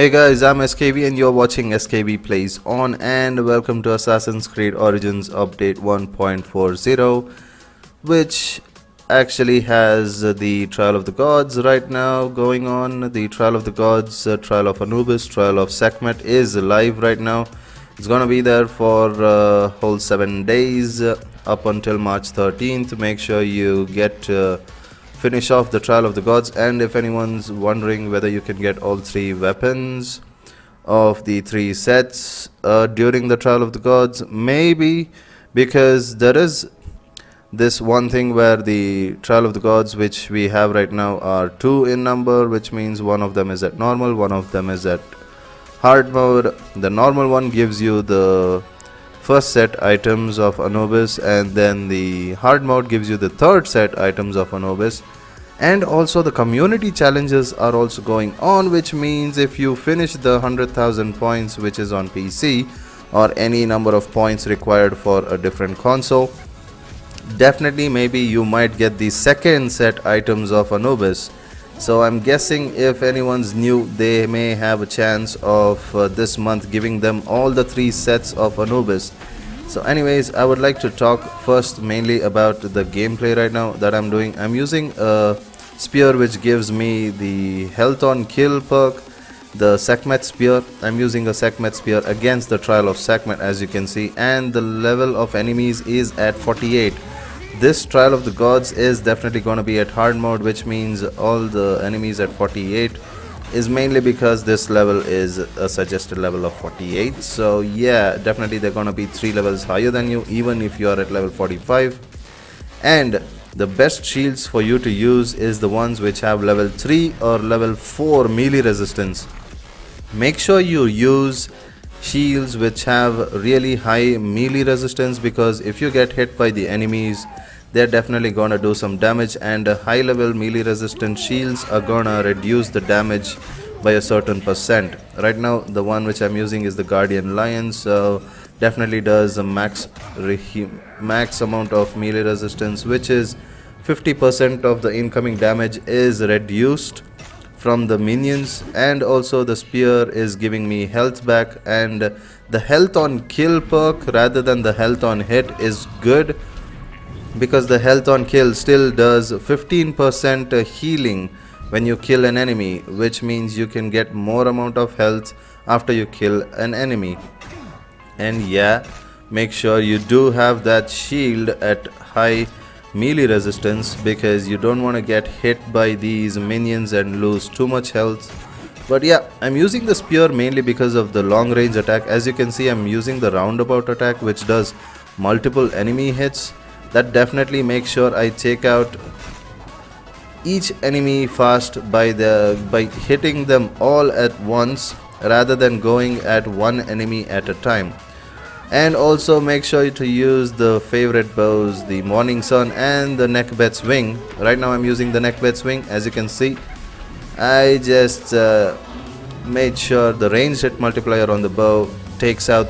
Hey guys, I'm SKV and you're watching SKV Plays On and welcome to Assassin's Creed Origins Update 1.40 which actually has the Trial of the Gods right now going on. The Trial of the Gods, uh, Trial of Anubis, Trial of Sekhmet is live right now. It's gonna be there for uh, whole 7 days uh, up until March 13th. Make sure you get uh, finish off the trial of the gods and if anyone's wondering whether you can get all three weapons of the three sets uh, during the trial of the gods maybe because there is this one thing where the trial of the gods which we have right now are two in number which means one of them is at normal one of them is at hard mode. The normal one gives you the first set items of Anubis and then the hard mode gives you the third set items of Anubis. And also the community challenges are also going on which means if you finish the 100,000 points which is on PC or any number of points required for a different console definitely maybe you might get the second set items of Anubis so I'm guessing if anyone's new they may have a chance of uh, this month giving them all the three sets of Anubis. So anyways I would like to talk first mainly about the gameplay right now that I'm doing. I'm using a spear which gives me the health on kill perk the Sekhmet spear. I'm using a Sekhmet spear against the trial of Sekhmet as you can see and the level of enemies is at 48 this trial of the gods is definitely going to be at hard mode which means all the enemies at 48 is mainly because this level is a suggested level of 48 so yeah definitely they're going to be three levels higher than you even if you are at level 45 and the best shields for you to use is the ones which have level 3 or level 4 melee resistance. Make sure you use shields which have really high melee resistance because if you get hit by the enemies they're definitely gonna do some damage and high level melee resistant shields are gonna reduce the damage by a certain percent. Right now the one which i'm using is the guardian lion so definitely does a max max amount of melee resistance which is 50% of the incoming damage is reduced from the minions and also the spear is giving me health back and the health on kill perk rather than the health on hit is good because the health on kill still does 15% healing when you kill an enemy which means you can get more amount of health after you kill an enemy. And yeah make sure you do have that shield at high melee resistance because you don't want to get hit by these minions and lose too much health. But yeah i'm using the spear mainly because of the long range attack. As you can see i'm using the roundabout attack which does multiple enemy hits. That definitely makes sure I take out each enemy fast by the by hitting them all at once rather than going at one enemy at a time and also make sure to use the favorite bows the morning sun and the nekhbet's wing right now i'm using the nekhbet's wing as you can see i just uh, made sure the range hit multiplier on the bow takes out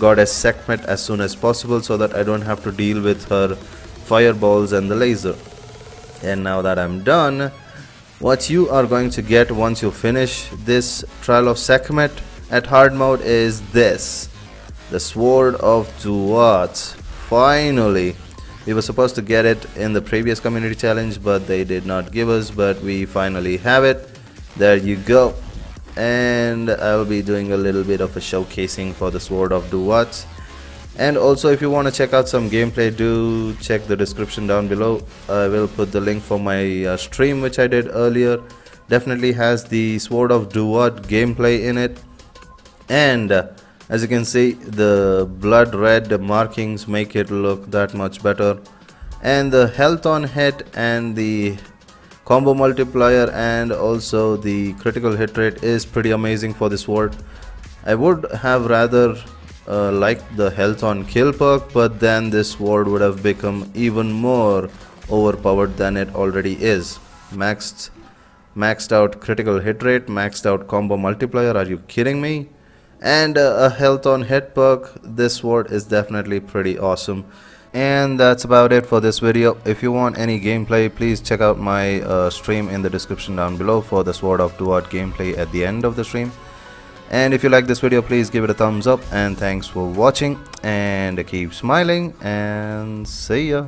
goddess Sekhmet as soon as possible so that I don't have to deal with her fireballs and the laser. And now that I'm done, what you are going to get once you finish this trial of Sekhmet at hard mode is this. The Sword of Duat. Finally! We were supposed to get it in the previous community challenge but they did not give us but we finally have it. There you go and I will be doing a little bit of a showcasing for the Sword of Duat and also if you want to check out some gameplay do check the description down below I will put the link for my uh, stream which I did earlier definitely has the Sword of Duat gameplay in it and uh, as you can see the blood red markings make it look that much better. And the health on hit and the combo multiplier and also the critical hit rate is pretty amazing for this sword I would have rather uh, liked the health on kill perk but then this sword would have become even more overpowered than it already is. Maxed maxed out critical hit rate maxed out combo multiplier are you kidding me and uh, a health on hit perk this sword is definitely pretty awesome. And that's about it for this video. If you want any gameplay please check out my uh, stream in the description down below for the sword of duat gameplay at the end of the stream. And if you like this video please give it a thumbs up. And thanks for watching. And keep smiling. And see ya